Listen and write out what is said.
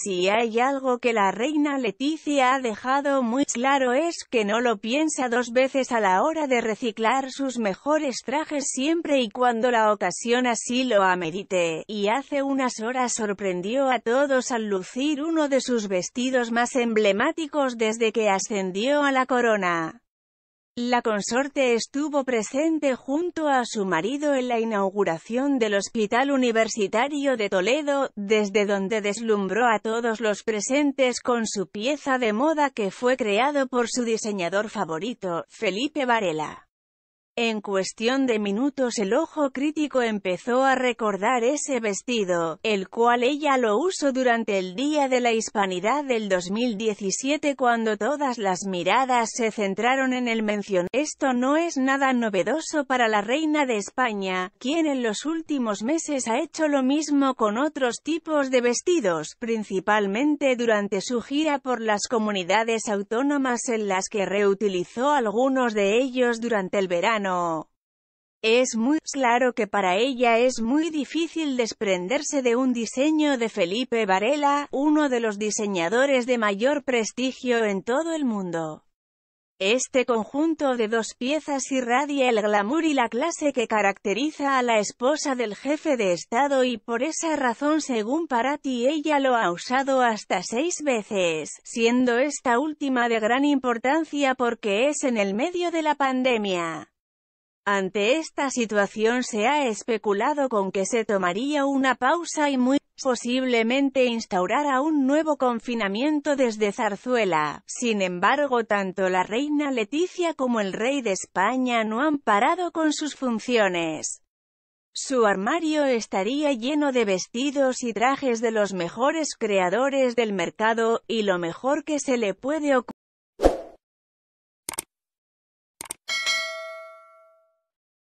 Si hay algo que la reina Leticia ha dejado muy claro es que no lo piensa dos veces a la hora de reciclar sus mejores trajes siempre y cuando la ocasión así lo amerite, y hace unas horas sorprendió a todos al lucir uno de sus vestidos más emblemáticos desde que ascendió a la corona. La consorte estuvo presente junto a su marido en la inauguración del Hospital Universitario de Toledo, desde donde deslumbró a todos los presentes con su pieza de moda que fue creado por su diseñador favorito, Felipe Varela. En cuestión de minutos el ojo crítico empezó a recordar ese vestido, el cual ella lo usó durante el Día de la Hispanidad del 2017 cuando todas las miradas se centraron en el mención. Esto no es nada novedoso para la reina de España, quien en los últimos meses ha hecho lo mismo con otros tipos de vestidos, principalmente durante su gira por las comunidades autónomas en las que reutilizó algunos de ellos durante el verano es muy claro que para ella es muy difícil desprenderse de un diseño de Felipe Varela, uno de los diseñadores de mayor prestigio en todo el mundo. Este conjunto de dos piezas irradia el glamour y la clase que caracteriza a la esposa del jefe de Estado y por esa razón según Parati ella lo ha usado hasta seis veces, siendo esta última de gran importancia porque es en el medio de la pandemia. Ante esta situación se ha especulado con que se tomaría una pausa y muy posiblemente instaurara un nuevo confinamiento desde Zarzuela. Sin embargo, tanto la reina Leticia como el rey de España no han parado con sus funciones. Su armario estaría lleno de vestidos y trajes de los mejores creadores del mercado, y lo mejor que se le puede ocurrir